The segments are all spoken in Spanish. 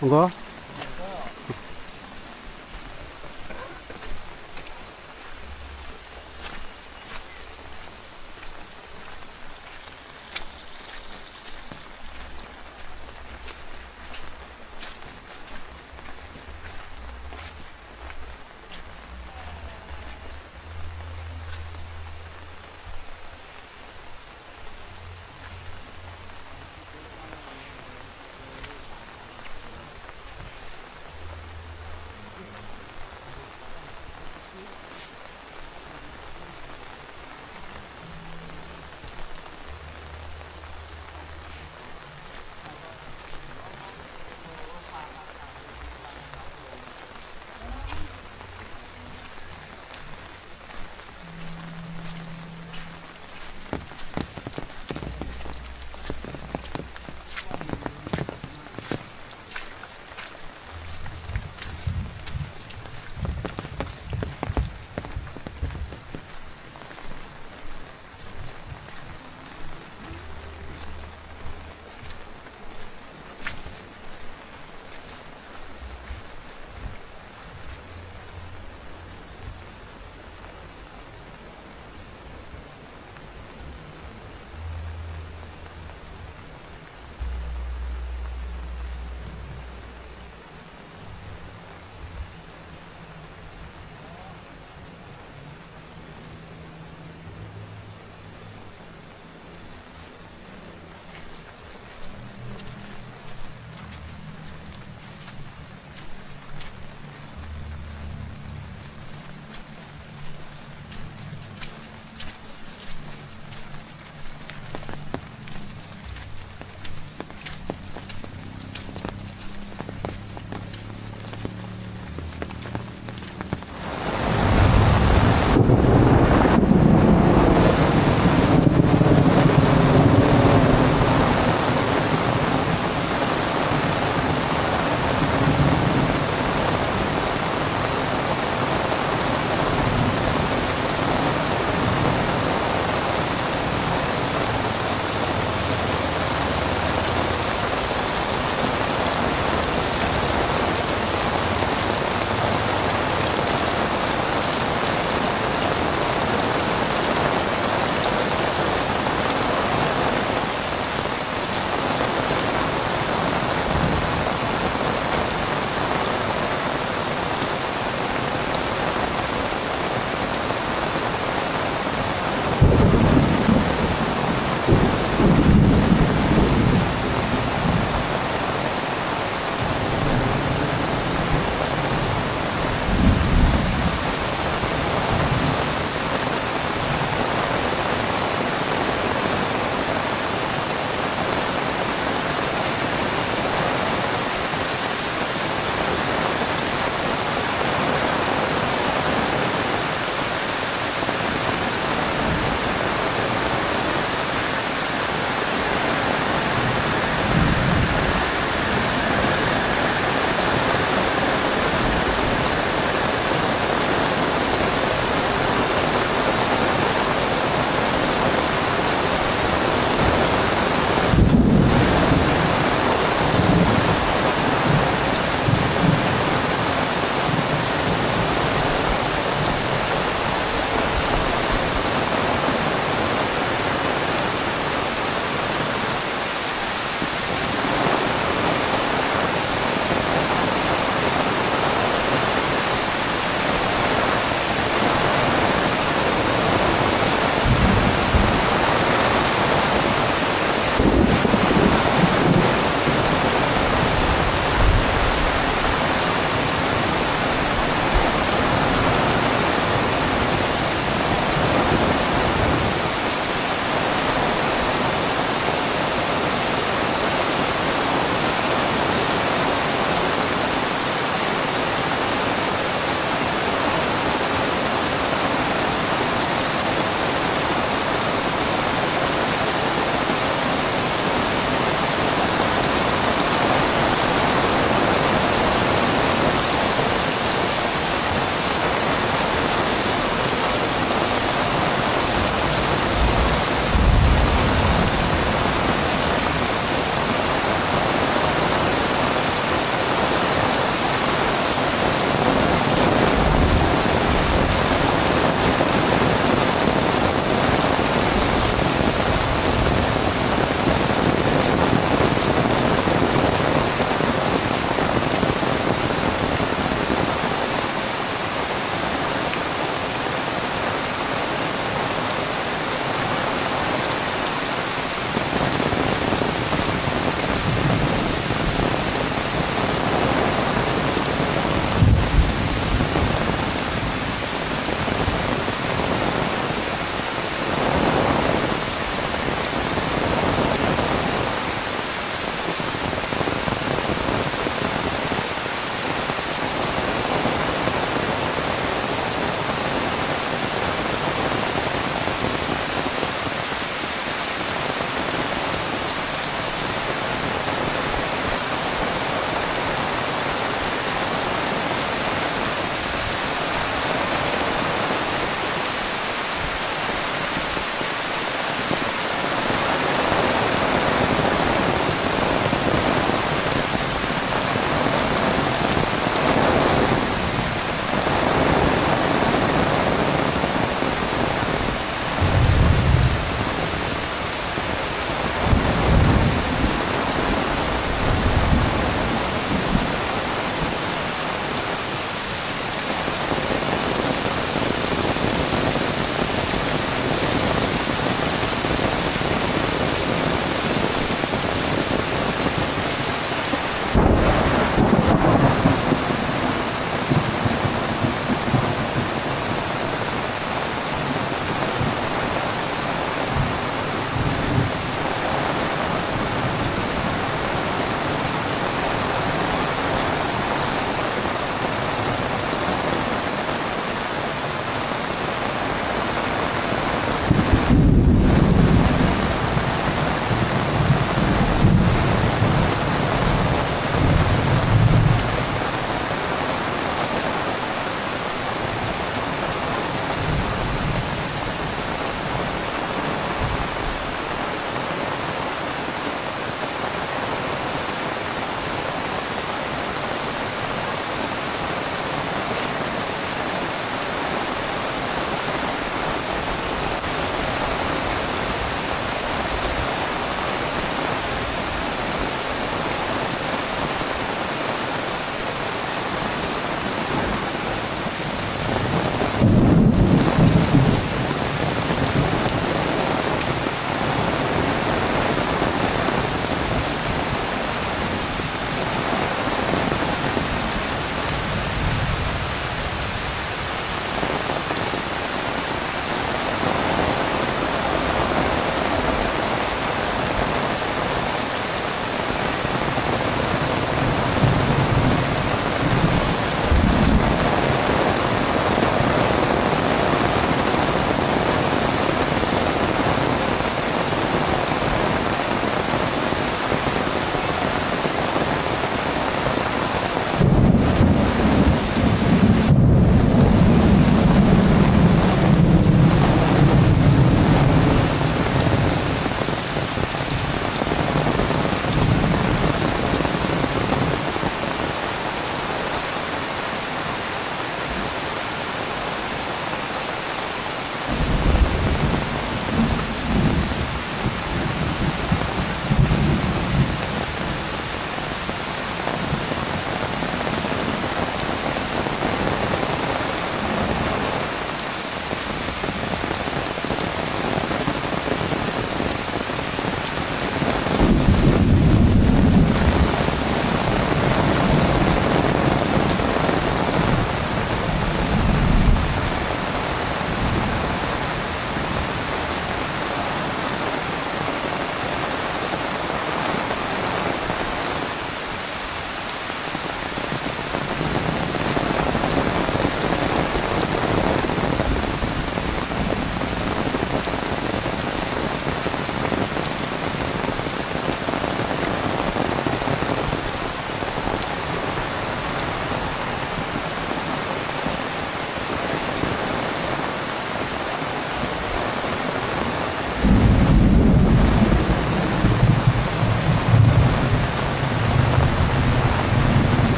胖哥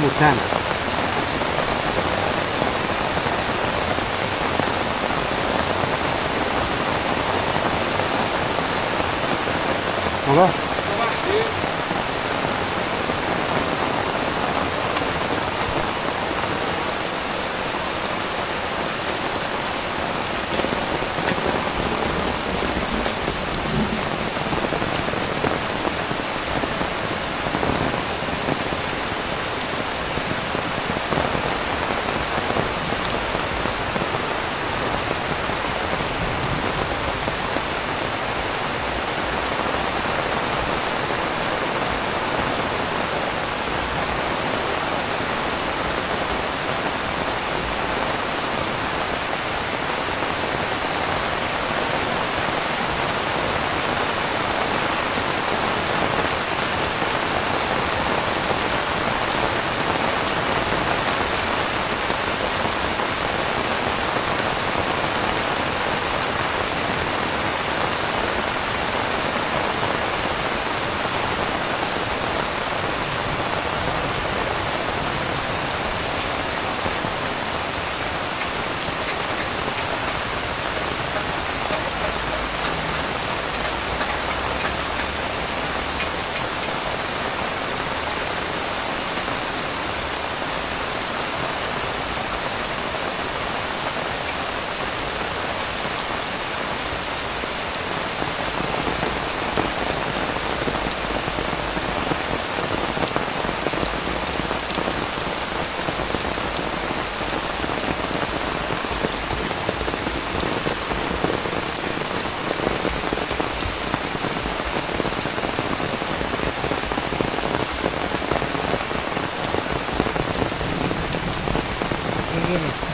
Kamu Mayroon eh.